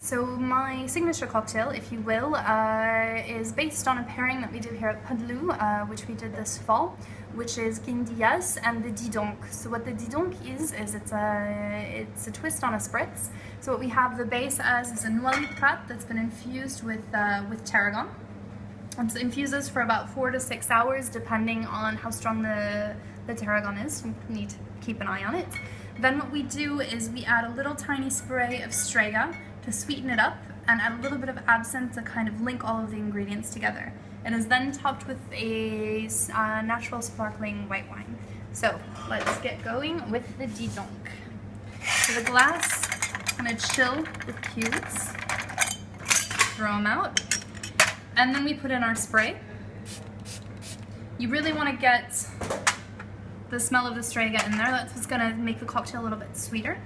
So my signature cocktail, if you will, uh, is based on a pairing that we did here at Pas de Loup, uh, which we did this fall, which is Guindillas and the Dis donc. So what the Dis donc is, is it's a, it's a twist on a spritz. So what we have the base as is a Noilly Prat that's been infused with, uh, with tarragon. It infuses for about four to six hours depending on how strong the, the tarragon is. You need to keep an eye on it. Then what we do is we add a little tiny spray of Strega to sweeten it up and add a little bit of absinthe to kind of link all of the ingredients together. It is then topped with a uh, natural sparkling white wine. So let's get going with the Dis donc. So the glass, kind of chill with cubes, throw them out, and then we put in our spray. You really want to get the smell of the Strega in there. That's what's going to make the cocktail a little bit sweeter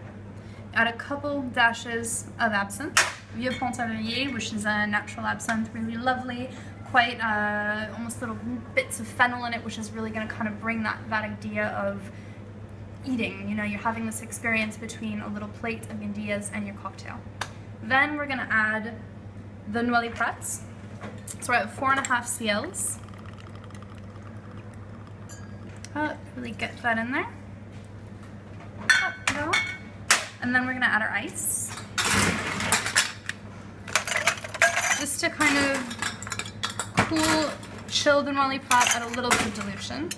add a couple dashes of absinthe. Vieux Pontarlier, which is a natural absinthe, really lovely, quite uh, almost little bits of fennel in it, which is really going to kind of bring that, that idea of eating. You know, you're having this experience between a little plate of guindillas and your cocktail. Then we're going to add the Noilly Prats. So we're at four and a half CLs. Oh, really get that in there. And then we're gonna add our ice. Just to kind of cool, chill the Prat at a little bit of dilution.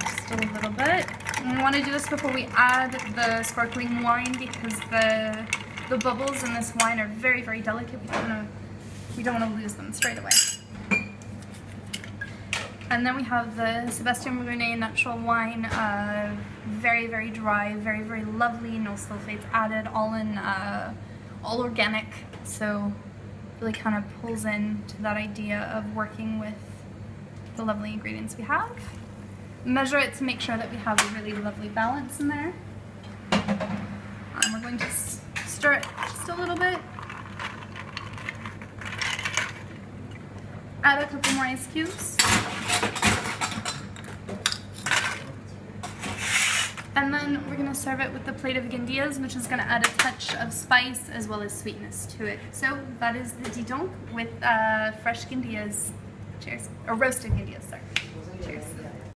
Just a little bit. We want to do this before we add the sparkling wine because the the bubbles in this wine are very, very delicate. We don't want to we don't want to lose them straight away. And then we have the Sebastian Brunet natural wine, uh, very, very dry, very, very lovely, no sulfates added, all in, uh, all organic. So really kind of pulls in to that idea of working with the lovely ingredients we have. Measure it to make sure that we have a really lovely balance in there. And we're going to stir it just a little bit. Add a couple more ice cubes. And then we're gonna serve it with the plate of guindillas, which is gonna add a touch of spice as well as sweetness to it. So that is the Dis donc with uh, fresh guindillas. Cheers. Or roasted guindillas, sorry. Cheers.